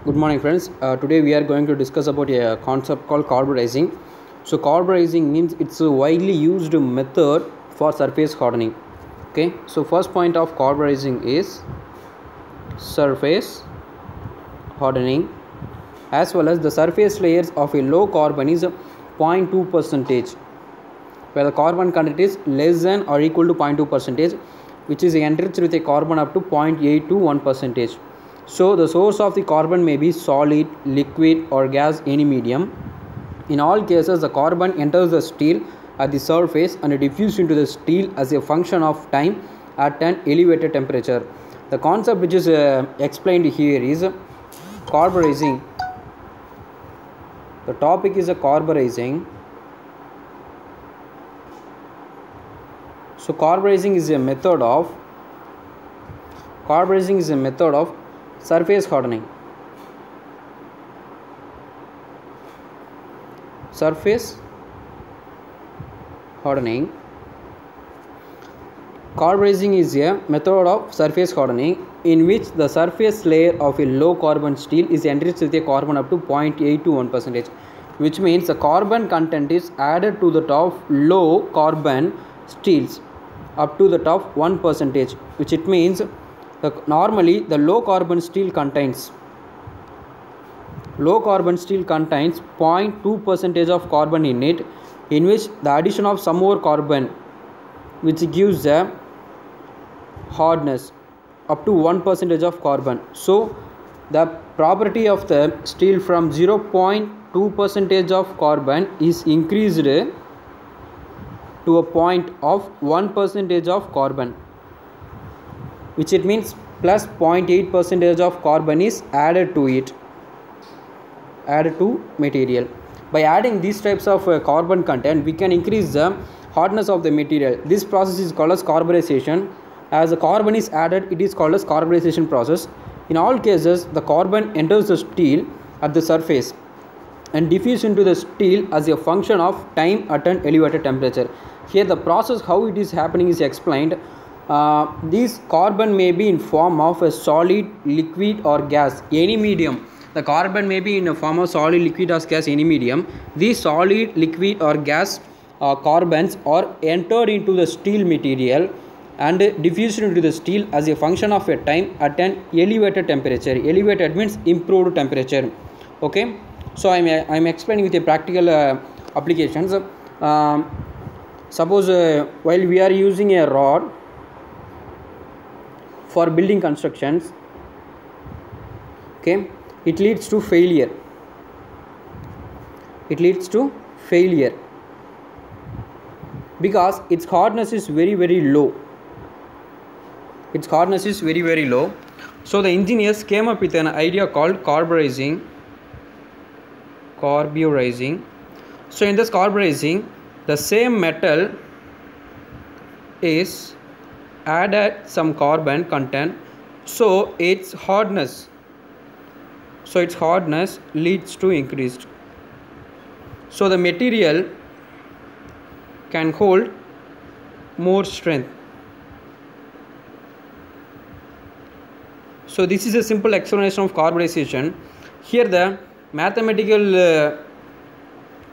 Good morning, friends. Uh, today we are going to discuss about a concept called carburizing. So, carburizing means it's a widely used method for surface hardening. Okay, so first point of carburizing is surface hardening, as well as the surface layers of a low carbon is 0.2 percentage, where the carbon content is less than or equal to 0.2 percentage, which is enriched with a carbon up to 0.8 to 1 percentage. So the source of the carbon may be solid, liquid or gas any medium. In all cases the carbon enters the steel at the surface and diffuses into the steel as a function of time at an elevated temperature. The concept which is uh, explained here is carburizing. The topic is a carburizing. So carburizing is a method of carburizing is a method of surface hardening. Surface hardening. Carburizing is a method of surface hardening in which the surface layer of a low carbon steel is enriched with a carbon up to 0.8 to 1 percentage which means the carbon content is added to the top low carbon steels up to the top 1 percentage which it means the, normally the low carbon steel contains low carbon steel contains 0.2 percentage of carbon in it in which the addition of some more carbon which gives a hardness up to 1 percentage of carbon. So the property of the steel from 0.2 percentage of carbon is increased to a point of 1 percentage of carbon which it means plus 0.8 percentage of carbon is added to it added to material. By adding these types of uh, carbon content we can increase the hardness of the material. This process is called as carburization as the carbon is added it is called as carburization process. In all cases the carbon enters the steel at the surface and diffuse into the steel as a function of time at an elevated temperature. Here the process how it is happening is explained uh, this carbon may be in form of a solid liquid or gas any medium. The carbon may be in a form of solid liquid or gas any medium. These solid liquid or gas uh, carbons are entered into the steel material and diffused into the steel as a function of a time at an elevated temperature. Elevated means improved temperature. Okay? So i'm i'm explaining with a practical uh, applications. Um, suppose uh, while we are using a rod for building constructions. Okay. It leads to failure. It leads to failure. Because its hardness is very very low. Its hardness is very very low. So the engineers came up with an idea called carburizing carburizing. So in this carburizing the same metal is added some carbon content so its hardness so its hardness leads to increased. So the material can hold more strength. So this is a simple explanation of carbonization. Here the mathematical uh,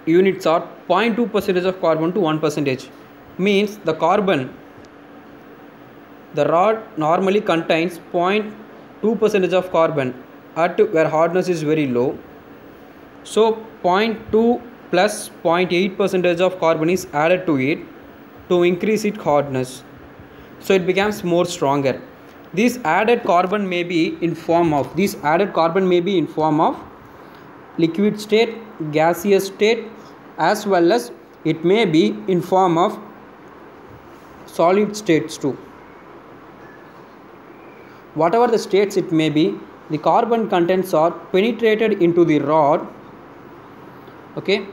units are 0.2 percentage of carbon to 1 percentage. Means the carbon the rod normally contains 0.2 percentage of carbon. At where hardness is very low so 0.2 plus 0.8 percentage of carbon is added to it to increase its hardness. So it becomes more stronger. This added carbon may be in form of this added carbon may be in form of liquid state gaseous state as well as it may be in form of solid states too whatever the states it may be the carbon contents are penetrated into the rod okay?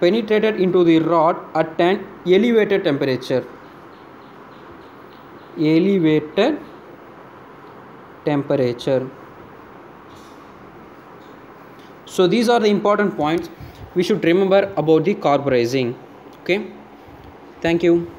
Penetrated into the rod at an elevated temperature. Elevated temperature. So these are the important points we should remember about the carburizing okay? Thank you